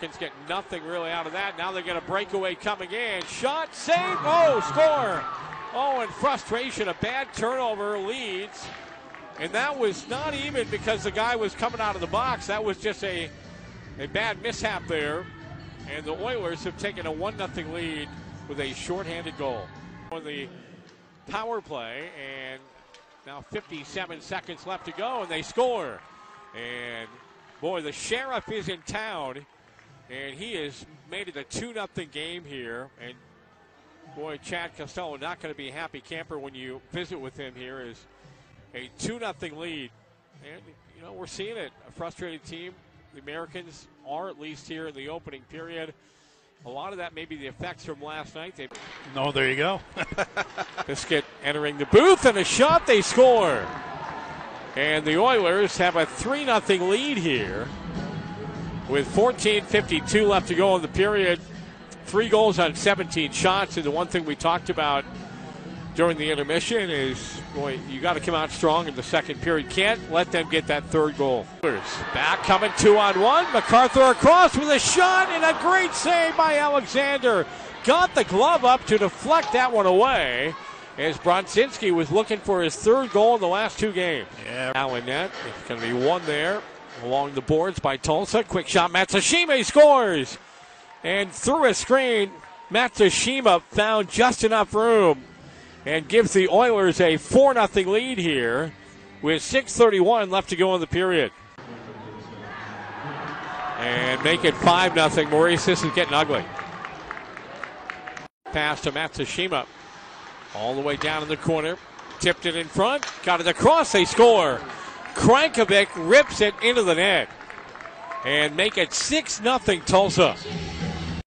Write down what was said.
Get nothing really out of that. Now they get a breakaway coming in. Shot, save, oh, score. Oh, and frustration. A bad turnover leads. And that was not even because the guy was coming out of the box. That was just a, a bad mishap there. And the Oilers have taken a 1 0 lead with a shorthanded goal. On the power play, and now 57 seconds left to go, and they score. And boy, the sheriff is in town, and he has made it a 2 0 game here. And boy, Chad Costello not going to be a happy camper when you visit with him here. Is a 2 0 lead. And, you know, we're seeing it. A frustrated team. The Americans are, at least here in the opening period. A lot of that may be the effects from last night. They No, there you go. Biscuit entering the booth and a shot, they score. And the Oilers have a 3 0 lead here with 14.52 left to go in the period. Three goals on 17 shots. And the one thing we talked about during the intermission is, boy, you got to come out strong in the second period. Can't let them get that third goal. Back coming two on one. MacArthur across with a shot and a great save by Alexander. Got the glove up to deflect that one away as Bronczynski was looking for his third goal in the last two games. Yeah. Net. It's going to be one there along the boards by Tulsa. Quick shot. Matsushima scores. And through a screen, Matsushima found just enough room and gives the Oilers a 4 0 lead here with 6.31 left to go in the period. And make it 5 0. Maurice, this is getting ugly. Pass to Matsushima. All the way down in the corner. Tipped it in front. Got it across. They score. Crnkovic rips it into the net. And make it 6 0 Tulsa.